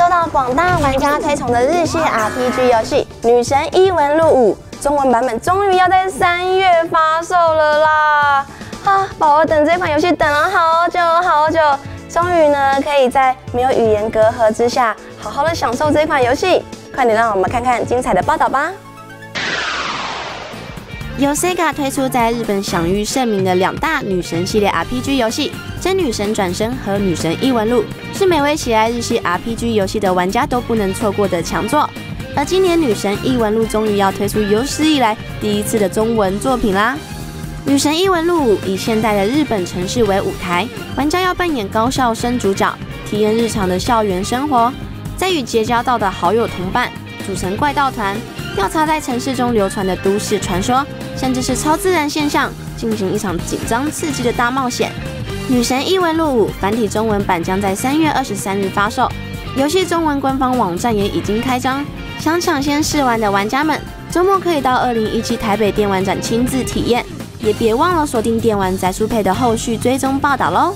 受到广大玩家推崇的日系 RPG 游戏《女神异闻录五》中文版本终于要在三月发售了啦！啊，宝宝等这款游戏等了好久好久，终于呢可以在没有语言隔阂之下，好好的享受这款游戏。快点让我们看看精彩的报道吧！由 Sega 推出在日本享誉盛名的两大女神系列 RPG 游戏《真女神转生》和《女神异闻录》，是每位喜爱日系 RPG 游戏的玩家都不能错过的强作。而今年《女神异闻录》终于要推出有史以来第一次的中文作品啦！《女神异闻录》以现代的日本城市为舞台，玩家要扮演高校生主角，体验日常的校园生活，在与结交到的好友同伴组成怪盗团，调查在城市中流传的都市传说。甚至是超自然现象，进行一场紧张刺激的大冒险。《女神异闻录五》繁体中文版将在三月二十三日发售，游戏中文官方网站也已经开张。想抢先试玩的玩家们，周末可以到二零一七台北电玩展亲自体验，也别忘了锁定电玩宅书配的后续追踪报道喽。